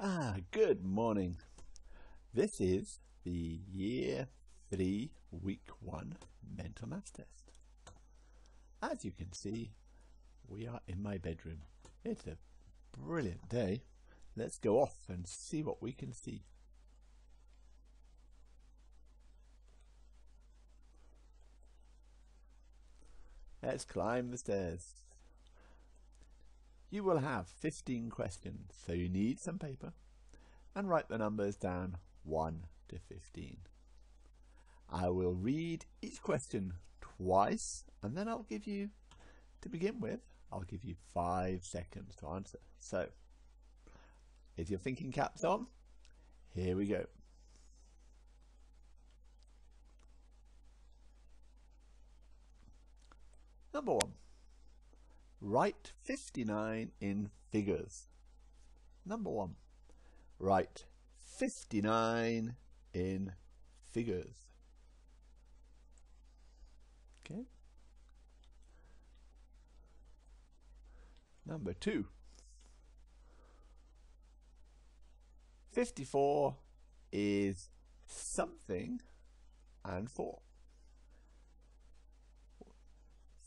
Ah, good morning. This is the Year 3 Week 1 Mental Maths Test. As you can see, we are in my bedroom. It's a brilliant day. Let's go off and see what we can see. Let's climb the stairs. You will have 15 questions, so you need some paper and write the numbers down 1 to 15. I will read each question twice and then I'll give you, to begin with, I'll give you 5 seconds to answer. So, is your thinking caps on? Here we go. Number one, write 59 in figures. Number one, write 59 in figures. Okay. Number two, 54 is something and 4.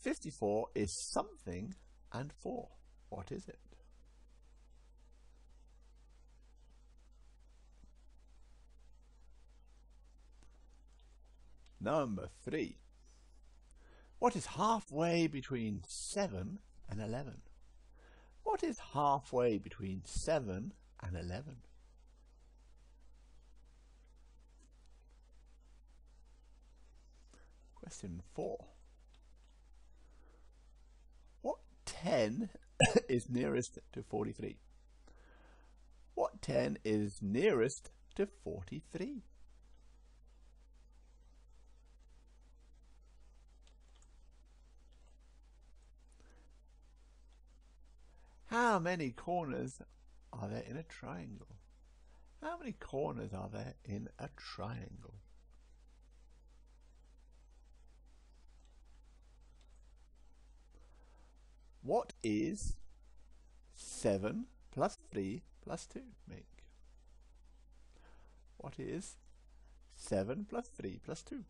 54 is something and 4. What is it? Number 3. What is halfway between 7 and 11? What is halfway between 7 and 11? Question 4. 10 is nearest to 43? What 10 is nearest to 43? How many corners are there in a triangle? How many corners are there in a triangle? What is 7 plus 3 plus 2 make? What is 7 plus 3 plus 2?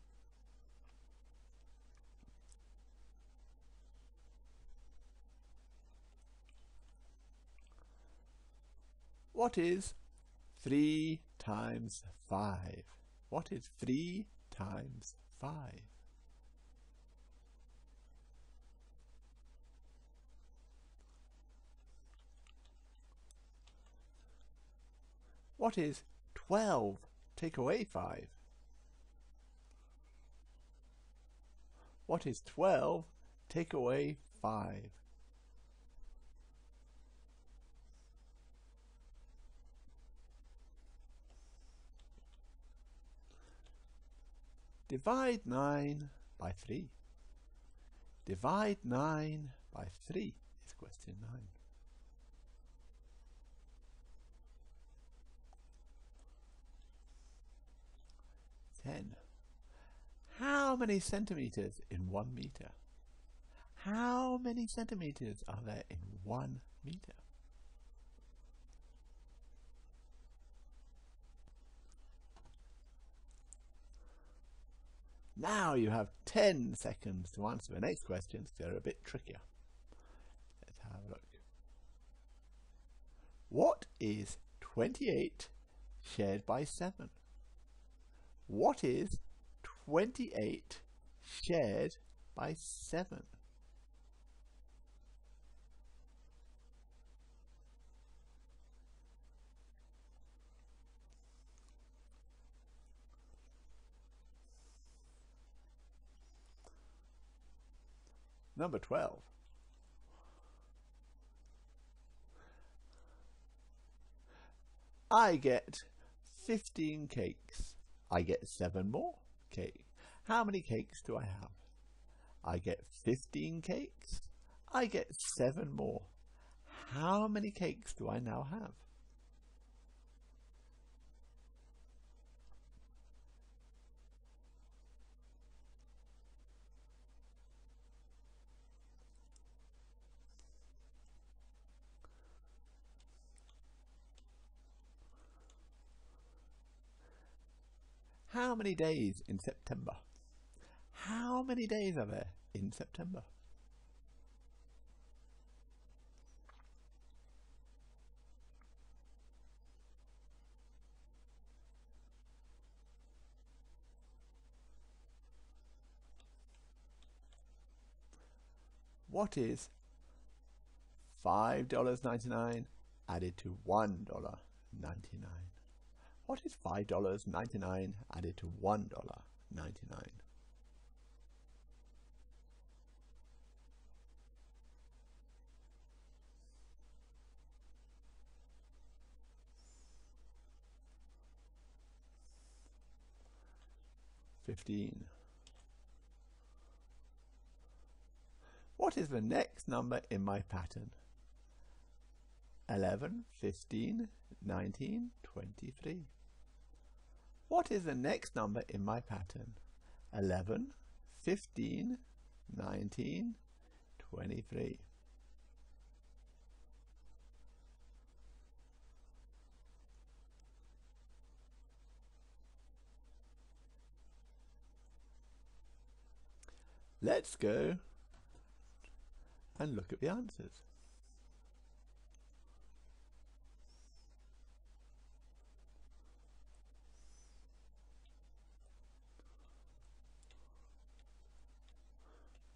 What is 3 times 5? What is 3 times 5? What is 12 take away 5? What is 12 take away 5? Divide 9 by 3. Divide 9 by 3 is question 9. 10. How many centimeters in one meter? How many centimeters are there in one meter? Now you have 10 seconds to answer the next questions. They're a bit trickier. Let's have a look. What is 28 shared by 7? What is 28 shared by 7? Number 12. I get 15 cakes. I get seven more cake. How many cakes do I have? I get 15 cakes. I get seven more. How many cakes do I now have? How many days in September? How many days are there in September? What is $5.99 added to $1.99? What is $5.99 added to $1.99? Fifteen. What is the next number in my pattern? 11, 15, 19, 23. What is the next number in my pattern? 11, 15, 19, 23. Let's go and look at the answers.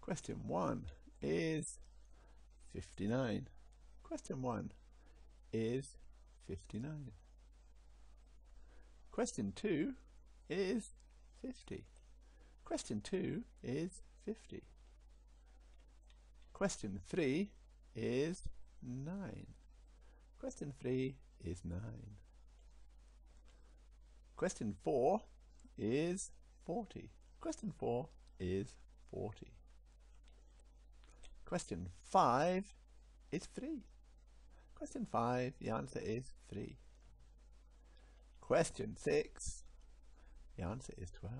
Question 1 is 59. Question 1 is 59. Question 2 is 50. Question 2 is 50. Question 3 is 9. Question 3 is 9. Question 4 is 40. Question 4 is 40. Question 5 is 3. Question 5, the answer is 3. Question 6, the answer is 12.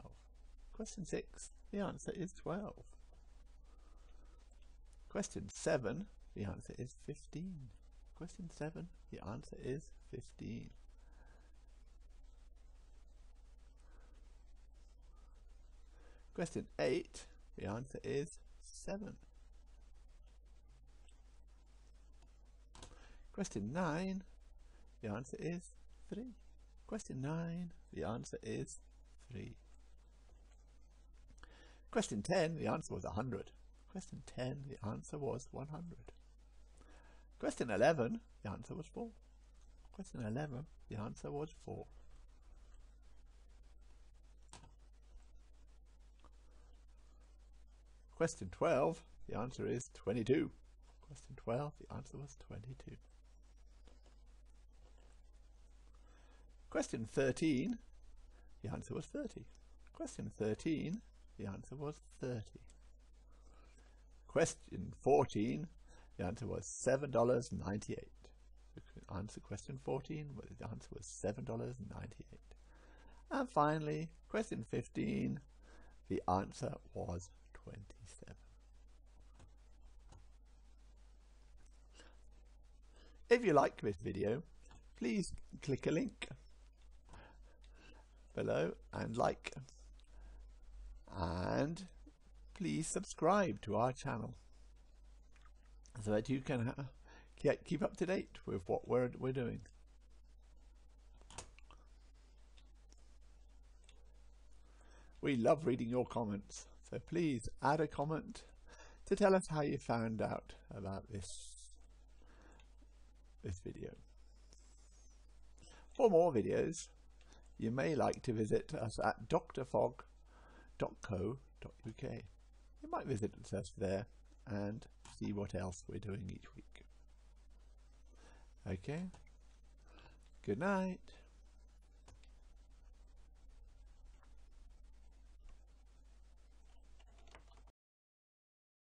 Question 6, the answer is 12. Question 7, the answer is 15. Question 7, the answer is 15. Question 8, the answer is 7. Question 9, the answer is 3. Question 9, the answer is 3. Question 10, the answer was 100. Question 10, the answer was 100. Question 11, the answer was 4. Question 11, the answer was 4. Question 12, the answer is 22. Question 12, the answer was 22. Question 13, the answer was 30. Question 13, the answer was 30. Question 14, the answer was $7.98. Answer question 14, the answer was $7.98. And finally, question 15, the answer was 27. If you like this video, please click a link below and like and please subscribe to our channel so that you can uh, keep up to date with what we're, we're doing. We love reading your comments, so please add a comment to tell us how you found out about this, this video. For more videos, you may like to visit us at drfog.co.uk. You might visit us there and see what else we're doing each week. Okay. Good night.